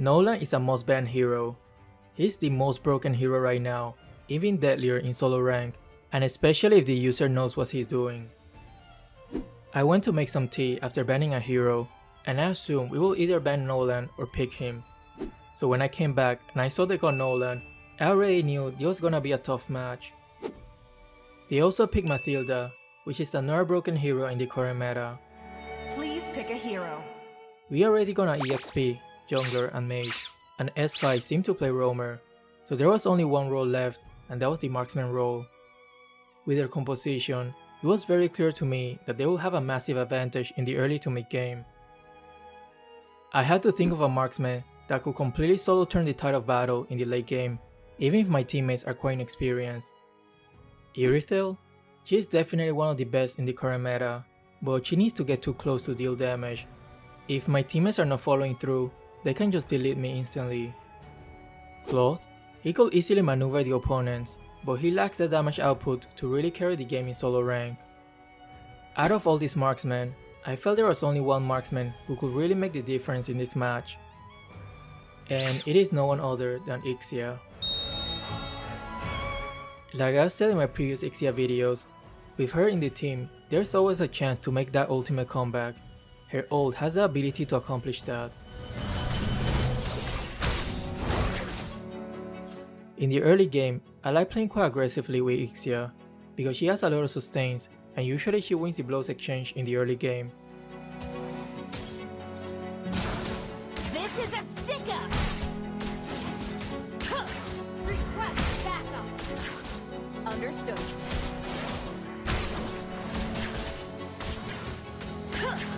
Nolan is a most banned hero. He's the most broken hero right now, even deadlier in solo rank, and especially if the user knows what he's doing. I went to make some tea after banning a hero, and I assumed we will either ban Nolan or pick him. So when I came back and I saw they got Nolan, I already knew it was gonna be a tough match. They also picked Mathilda, which is another broken hero in the current meta. Please pick a hero. We already an EXP, Jungler and Mage, and S5 seemed to play Roamer, so there was only one role left and that was the Marksman role. With their composition, it was very clear to me that they will have a massive advantage in the early to mid game. I had to think of a marksman that could completely solo turn the tide of battle in the late game, even if my teammates are quite inexperienced. Irithel? She is definitely one of the best in the current meta, but she needs to get too close to deal damage. If my teammates are not following through, they can just delete me instantly. Claude? He could easily maneuver the opponents, but he lacks the damage output to really carry the game in solo rank. Out of all these marksmen, I felt there was only one marksman who could really make the difference in this match. And it is no one other than Ixia. Like I said in my previous Ixia videos, with her in the team, there's always a chance to make that ultimate comeback. Her ult has the ability to accomplish that. In the early game, I like playing quite aggressively with Ixia, because she has a lot of sustains and usually she wins the blows exchange in the early game.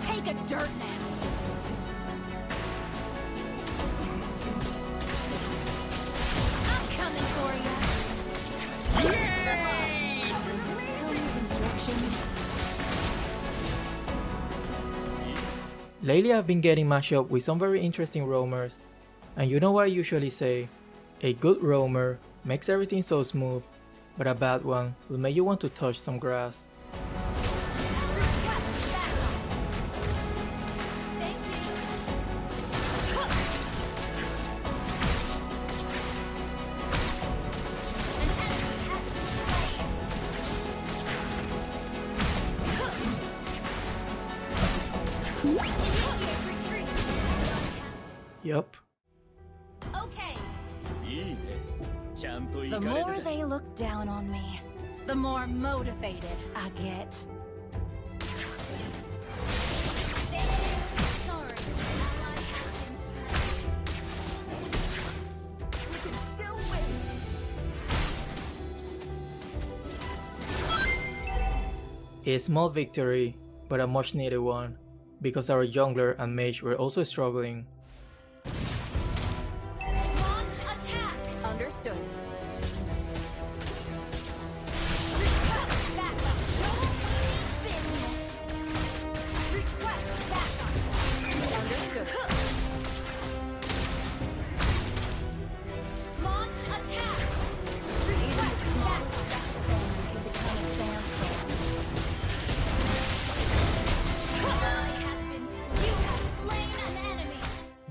Take a dirt nap. Lately I've been getting mashed up with some very interesting roamers, and you know what I usually say, a good roamer makes everything so smooth, but a bad one will make you want to touch some grass. Yep. Okay. The more they look down on me, the more motivated I get. A small victory, but a much needed one, because our jungler and mage were also struggling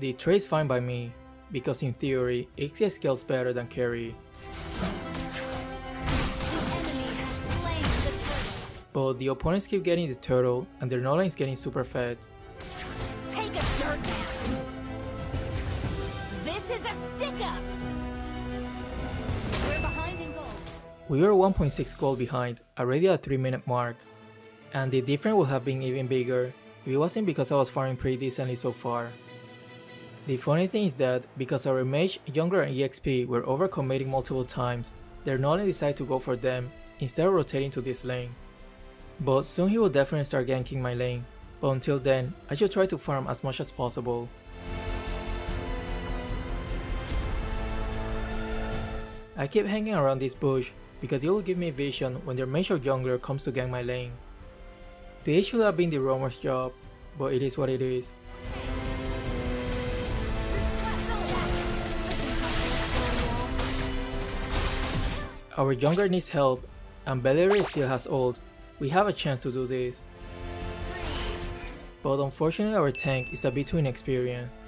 The trade's fine by me, because in theory, Ixia scales better than Karrie, enemy has slain the turtle. but the opponents keep getting the turtle and their Nolan is getting super fed. Take a dirt nap. This is a stick up. We're behind in gold. We are 1.6 gold behind, already at 3 minute mark, and the difference would have been even bigger if it wasn't because I was farming pretty decently so far. The funny thing is that because our mage, jungler and EXP were overcommitting multiple times, their Nolan decided to go for them instead of rotating to this lane. But soon he will definitely start ganking my lane, but until then, I should try to farm as much as possible. I keep hanging around this bush because it will give me vision when their mage or jungler comes to gank my lane. This should have been the roamer's job, but it is what it is. Our jungler needs help, and Belerick still has ult. We have a chance to do this. But unfortunately our tank is a bit too inexperienced.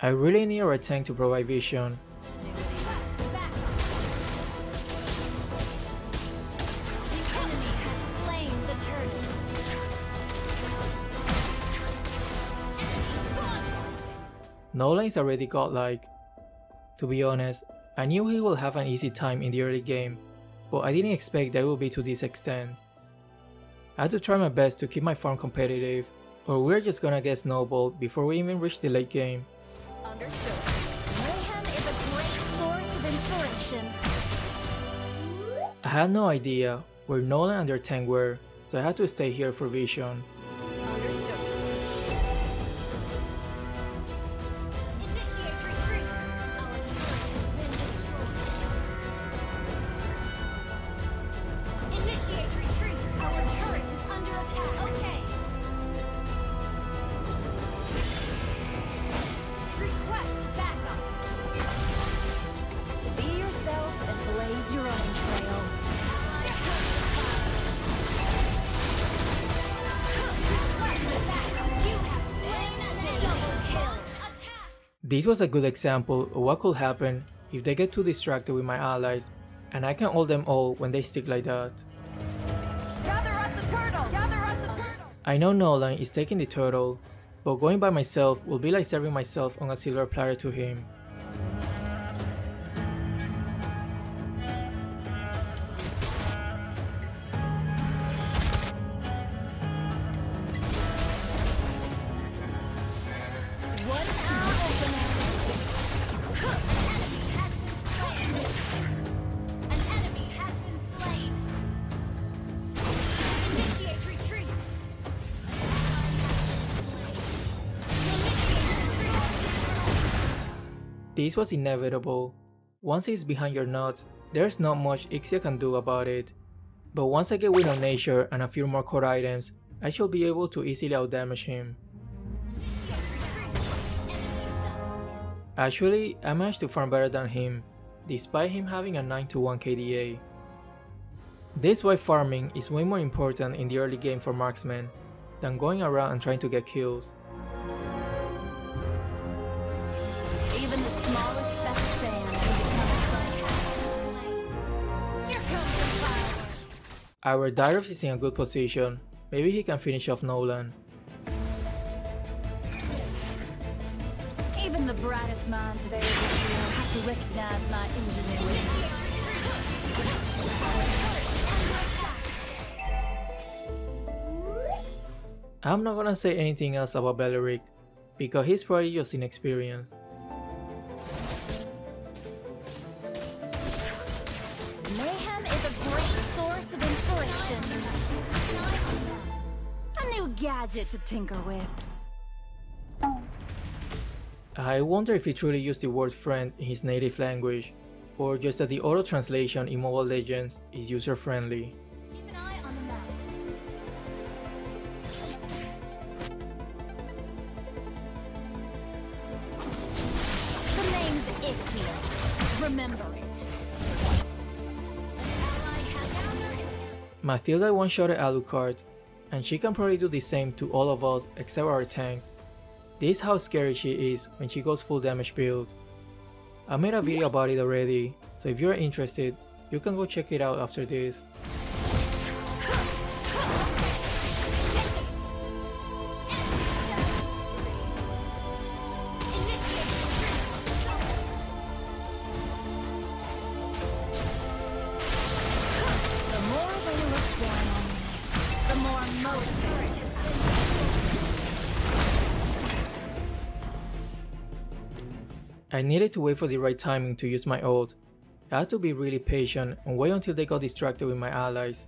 I really need a tank to provide vision. Nolan is already godlike. To be honest, I knew he will have an easy time in the early game, but I didn't expect that it would be to this extent. I had to try my best to keep my farm competitive, or we're just gonna get snowballed before we even reach the late game. Understood. Mayhem is a great source of inspiration. I had no idea where Nolan and their tank were, so I had to stay here for vision. This was a good example of what could happen if they get too distracted with my allies, and I can hold them all when they stick like that. Gather up the turtle! Gather up the turtle! I know Nolan is taking the turtle, but going by myself will be like serving myself on a silver platter to him. This was inevitable. Once he's behind your nuts, there's not much Ixia can do about it. But once I get Wind of Nature and a few more core items, I should be able to easily outdamage him. Actually, I managed to farm better than him, despite him having a 9 to 1 KDA. This why farming is way more important in the early game for marksmen than going around and trying to get kills. Our Dyrroth is in a good position, maybe he can finish off Nolan. Even the brightest minds of have to recognize my ingenuity. I'm not gonna say anything else about Belerick, because he's probably just inexperienced. Gadget to tinker with. I wonder if he truly used the word friend in his native language, or just that the auto translation in Mobile Legends is user friendly. Keep an eye on the map. The name's Ixia. Remember it. Ally Mathilda one-shotted Alucard, and she can probably do the same to all of us except our tank. This is how scary she is when she goes full damage build. I made a video about it already, so if you're interested, you can go check it out after this. I needed to wait for the right timing to use my ult. I had to be really patient and wait until they got distracted with my allies.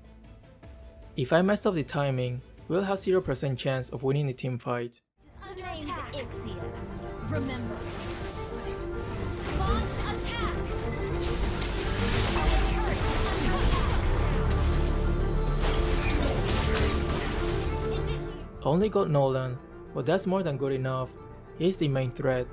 If I messed up the timing, we'll have 0% chance of winning the team fight. Only got Nolan, but that's more than good enough. He's the main threat.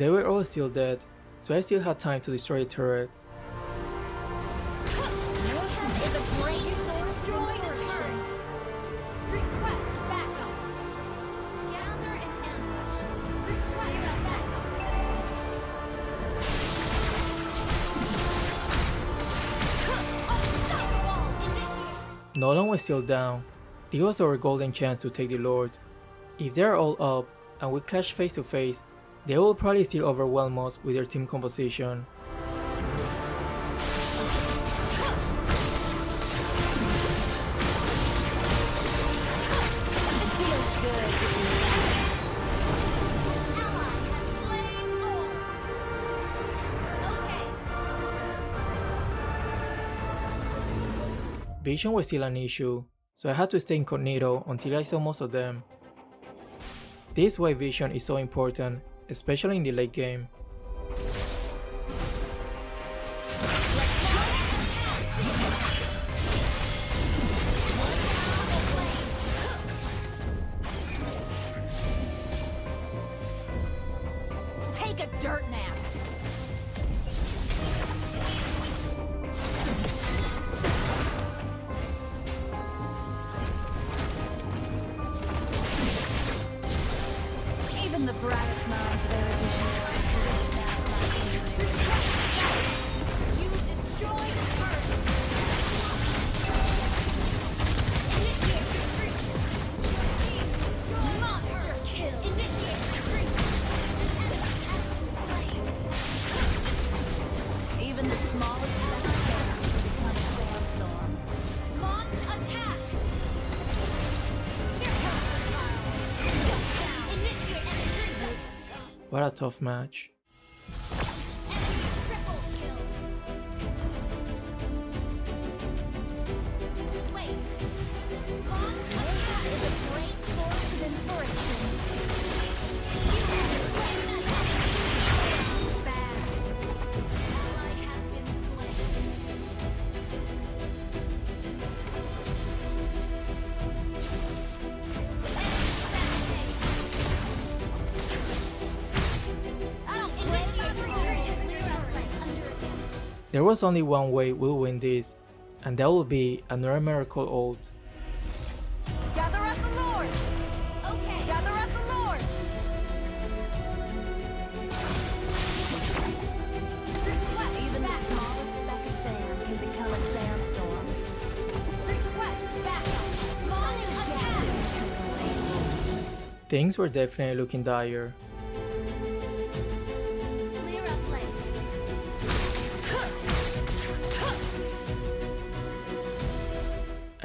They were all still dead, so I still had time to destroy a turret. Nolan was still down. This was our golden chance to take the Lord. If they're all up and we clash face to face, they will probably still overwhelm us with their team composition. Vision was still an issue, so I had to stay incognito until I saw most of them. This is why vision is so important, especially in the late game. What a tough match. There was only one way we'll win this, and that will be another miracle ult. Gather up the Lord! Okay. Gather up the Lord! Even the smallest speck of sand can become a sandstorm. Request backup! Launch attack! Things were definitely looking dire.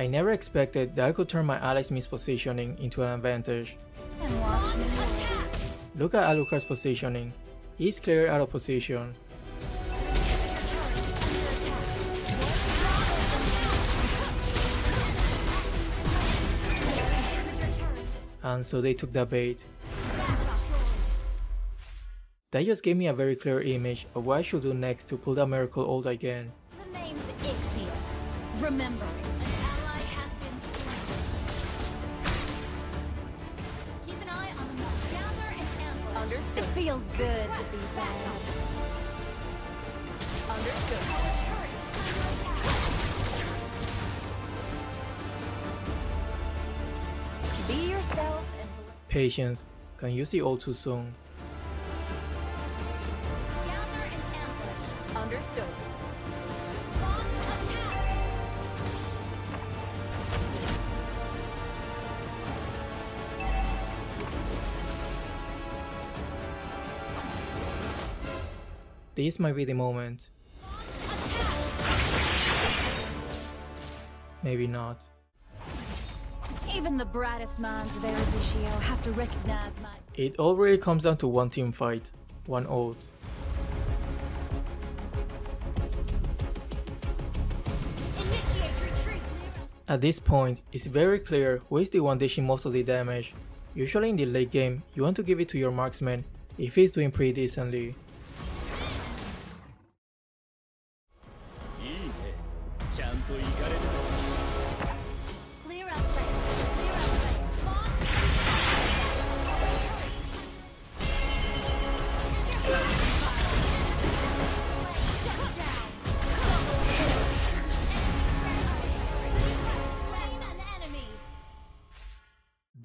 I never expected that I could turn my allies' mispositioning into an advantage. And watch me. attack! Look at Alucard's positioning. He's clear out of position. And so they took the bait. That just gave me a very clear image of what I should do next to pull the miracle ult again. The name's Ixia. Remember feels good to be back. Understood. Be yourself and Patience, can you see all too soon? This might be the moment. Maybe not. Even the brightest minds of Eruditio have to recognize my... It already comes down to one team fight, one ult. At this point, it's very clear who is the one dishing most of the damage. Usually in the late game, you want to give it to your marksman if he's doing pretty decently.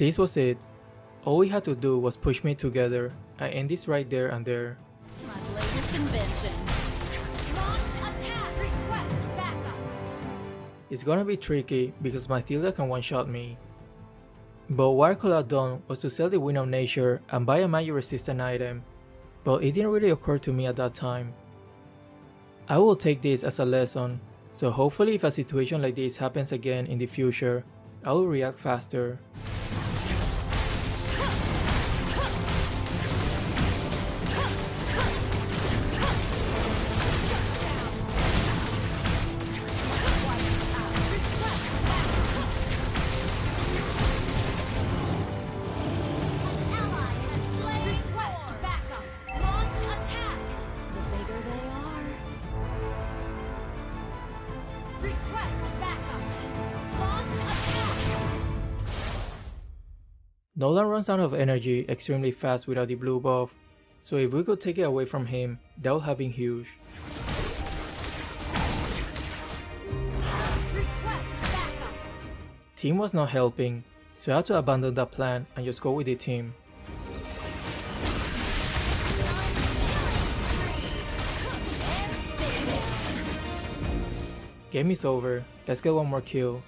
This was it. All we had to do was push me together. I end this right there and there. My latest invention. Launch attack. Request backup. It's gonna be tricky because Mathilda can one-shot me. But what I could have done was to sell the Wind of Nature and buy a magic resistant item, but it didn't really occur to me at that time. I will take this as a lesson, so hopefully if a situation like this happens again in the future, I will react faster. Nolan runs out of energy extremely fast without the blue buff, so if we could take it away from him, that would have been huge. Team was not helping, so I had to abandon that plan and just go with the team. Game is over, let's get one more kill.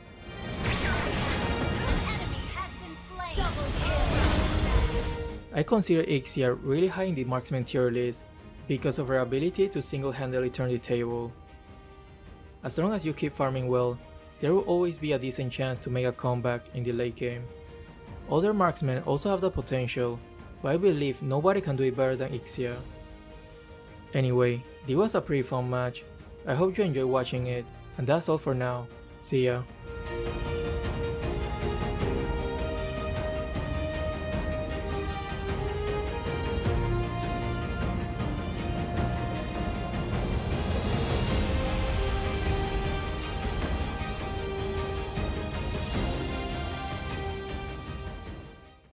I consider Ixia really high in the marksman tier list because of her ability to single-handedly turn the table. As long as you keep farming well, there will always be a decent chance to make a comeback in the late game. Other marksmen also have the potential, but I believe nobody can do it better than Ixia. Anyway, this was a pretty fun match. I hope you enjoyed watching it, and that's all for now. See ya.